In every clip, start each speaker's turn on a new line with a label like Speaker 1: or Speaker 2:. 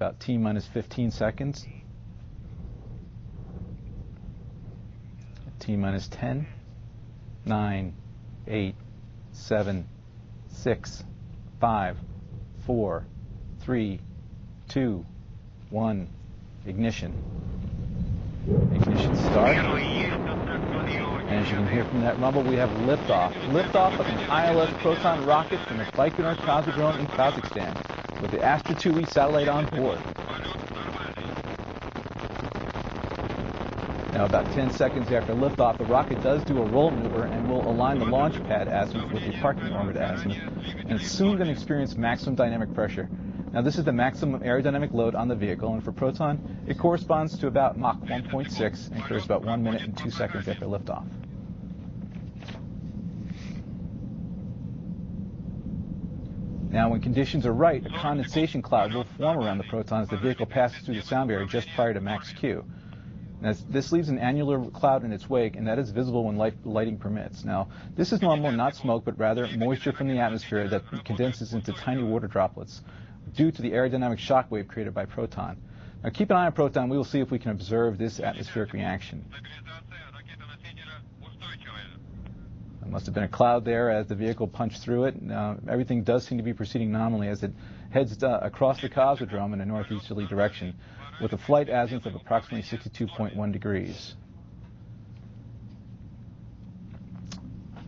Speaker 1: About T minus 15 seconds. T minus 10, 9, 8, 7, 6, 5, 4, 3, 2, 1. Ignition. Ignition start. And as you can hear from that rumble, we have liftoff. Liftoff of an ILS Proton rocket from the Baikonur Cosmodrome in Kazakhstan with the Astra 2E satellite on board. Now, about 10 seconds after liftoff, the rocket does do a roll maneuver and will align the launch pad azimuth with the parking orbit azimuth, and soon going to experience maximum dynamic pressure. Now, this is the maximum aerodynamic load on the vehicle, and for Proton, it corresponds to about Mach 1.6 and occurs about 1 minute and 2 seconds after liftoff. Now, when conditions are right, a condensation cloud will form around the proton as the vehicle passes through the sound barrier just prior to max Q. Now, this leaves an annular cloud in its wake, and that is visible when light, lighting permits. Now, this is normal, not smoke, but rather moisture from the atmosphere that condenses into tiny water droplets due to the aerodynamic shock wave created by proton. Now, keep an eye on proton. We will see if we can observe this atmospheric reaction must have been a cloud there as the vehicle punched through it. Uh, everything does seem to be proceeding nominally as it heads uh, across the Cosmodrome in a northeasterly direction with a flight azimuth of approximately 62.1 degrees.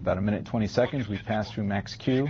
Speaker 1: About a minute 20 seconds, we pass through max Q.